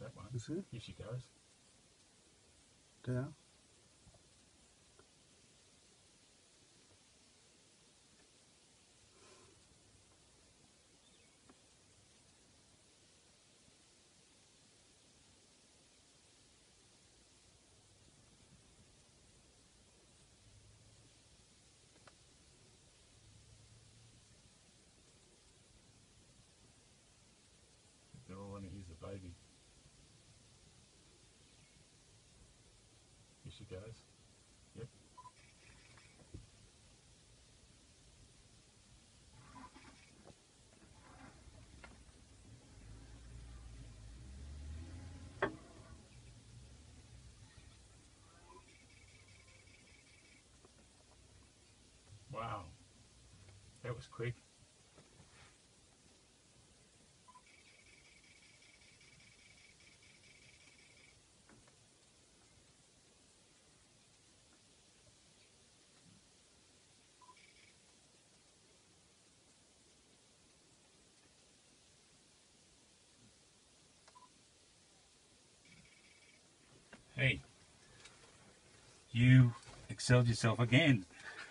that one. You see? Here she goes. There. They're all in it. The baby. Goes. Yep. Wow. That was quick. Hey, you excelled yourself again.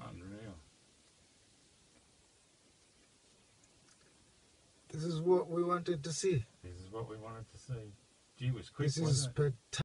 Unreal. This is what we wanted to see. This is what we wanted to see. Gee, was quick, This is spectacular.